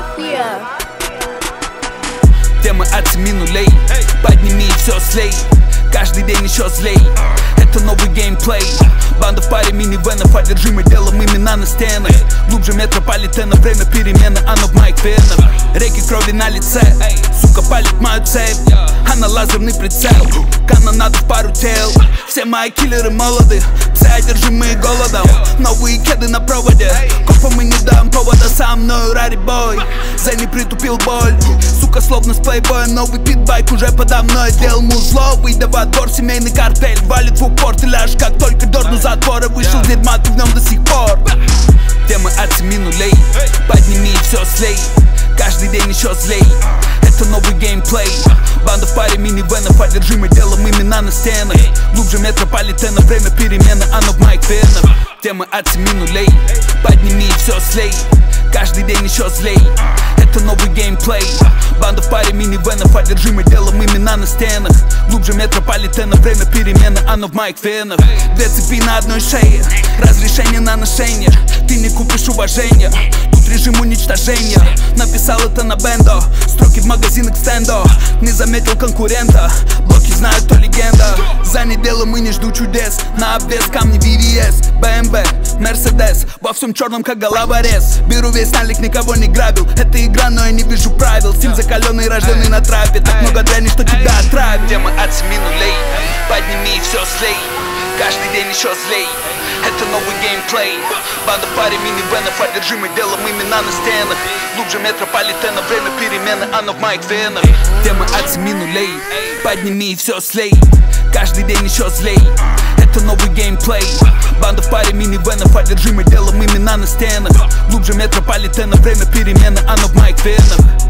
Мафия. Темы от минулей, Подними и все слей. Каждый день еще злей. Это новый геймплей. Банда в паре минивенов Одержимы делом имена на стенах. Глубже метрополитена Время перемены, оно в майк венах. Реки крови на лице. Сука палит мою цепь. А лазерный прицел. Канонада в пару тел. Все мои киллеры молоды. Все одержимые голодом. Новые кеды на проводе. Копам и не дам повода Со мной рари бой. За не притупил боль. Сука словно с плейбоя Новый питбайк уже подо мной. Делал музло, выйдя во двор Семейный картель. Валит в упор Ты ляжешь как только дерну затвора Вышел дерьма, ты в нем до сих пор. Темы от семи нулей. Подними все слей Каждый день еще злей минивенов Одержимы делом имена на стенах. Глубже метрополитена Время перемены, оно в моих венах Темы от семи нулей Подними и все слей. Каждый день еще злей Это новый геймплей. Банда в паре минивенов Одержимы делом имена на стенах. Глубже метрополитена Время перемены, оно в моих венах Две цепи на одной шее Разрешение на ношение. Ты не купишь уважения Тут режим уничтожения. Написал это на бендо Строки в магазинах стендо Не заметил конкурента. Блоки знают, кто легенда. За неделю мы не жду чудес. На обвес камни VVS BMW, Mercedes. Во всем черном как головорез. Беру весь налик, никого не грабил. Это игра, но я не вижу правил. Стиль закаленный, рожденный на трапе. Так много дряни, что тебя отравит. Темы от семи нулей? Подними и все слей. Каждый день еще злей. Это новый геймплей. Банда в паре минивенов Одержимы делом имена на стенах Глубже метрополитена. Время перемены, оно в моих венах. Темы от семи нулей Подними и все слей. Каждый день еще злей. Это новый геймплей. Банда в паре минивенов Одержимы делом имена на стенах. Глубже метрополитена Время перемены, оно в моих венах